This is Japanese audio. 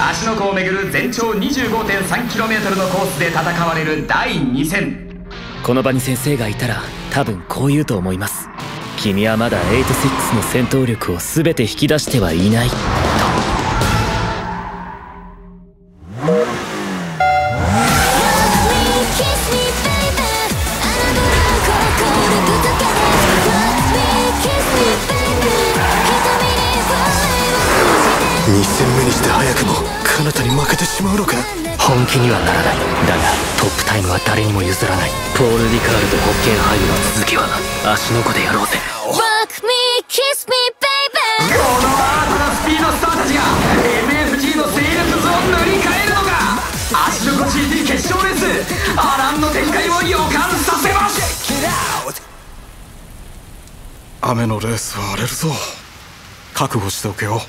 芦ノ湖を巡る全長 25.3km のコースで戦われる第2戦。この場に先生がいたら多分こう言うと思います。君はまだ86の戦闘力を全て引き出してはいない。2戦目にして早くも彼方に負けてしまうのか本気にはならない。だがトップタイムは誰にも譲らない。ポール・リカールとホッケンハイムの続きは足の子でやろうぜ。Rock me, kiss me, baby このアートなスピードスターたちが MFG の勢力図を塗り替えるのか？足の子 GT 決勝レース波乱の展開を予感させます。雨のレースは荒れるぞ。覚悟しておけよ。